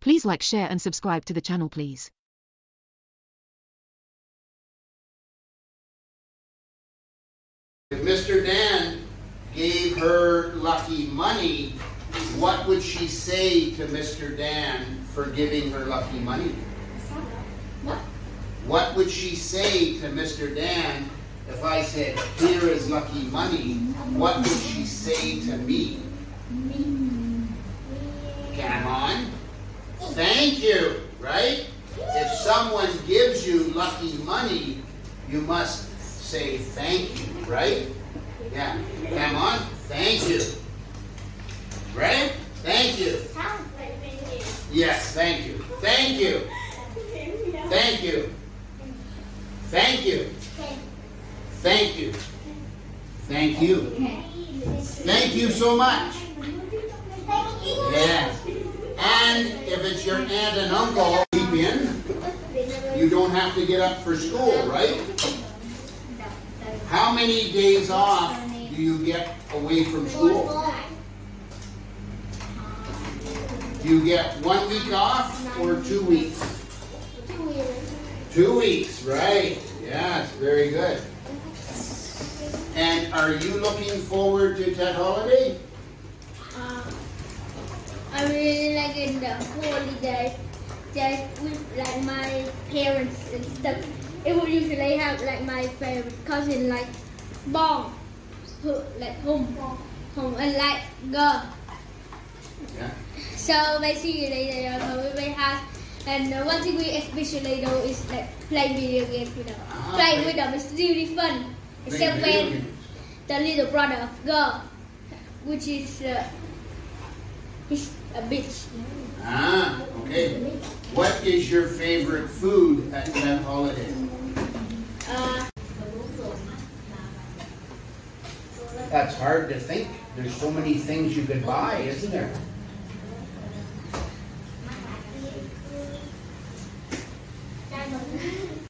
Please like, share and subscribe to the channel please. If Mr. Dan gave her lucky money, what would she say to Mr. Dan for giving her lucky money? What? What would she say to Mr. Dan if I said, here is lucky money? What would she say to me? Come on. Thank you, right? If someone gives you lucky money, you must say thank you, right? Yeah. Come on. Thank you. Right? Thank you. Sounds like thank Yes, thank you. Thank you. you. Thank you. Thank you. Thank you. Thank you. Thank you so much. Yeah. And if it's your aunt and uncle in, you don't have to get up for school, right? How many days off do you get away from school? Do you get one week off or two weeks? Two weeks, right. Yes, very good. And are you looking forward to that holiday? I really like in the holiday just with like my parents and stuff. It would usually have like my favorite cousin like Bong, who like home, home and like girl. Yeah. So basically they are we may have and uh, one thing we especially do is like play video games with them. Ah, Playing play- with them is really fun. Except when games. the little brother of girl, which is uh, he's a bitch. Ah, okay. What is your favorite food at that holiday? Uh, That's hard to think. There's so many things you could buy, isn't there?